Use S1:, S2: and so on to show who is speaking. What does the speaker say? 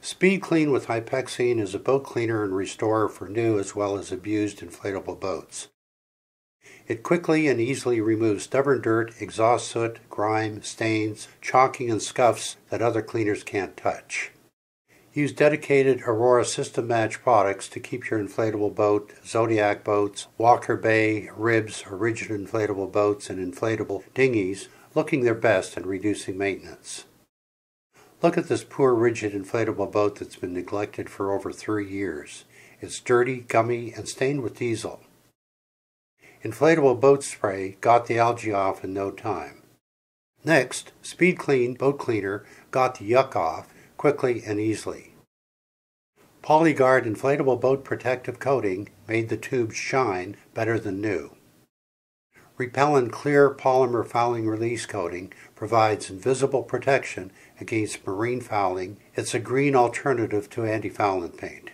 S1: Speed Clean with Hypexine is a boat cleaner and restorer for new as well as abused inflatable boats. It quickly and easily removes stubborn dirt, exhaust soot, grime, stains, chalking, and scuffs that other cleaners can't touch. Use dedicated Aurora System Match products to keep your inflatable boat, Zodiac boats, Walker Bay, ribs, or rigid inflatable boats, and inflatable dinghies looking their best and reducing maintenance. Look at this poor rigid inflatable boat that's been neglected for over three years. It's dirty, gummy, and stained with diesel. Inflatable boat spray got the algae off in no time. Next, Speed Clean Boat Cleaner got the yuck off quickly and easily. Polyguard inflatable boat protective coating made the tubes shine better than new. Repelin clear polymer fouling release coating provides invisible protection against marine fouling. It's a green alternative to antifoulant paint.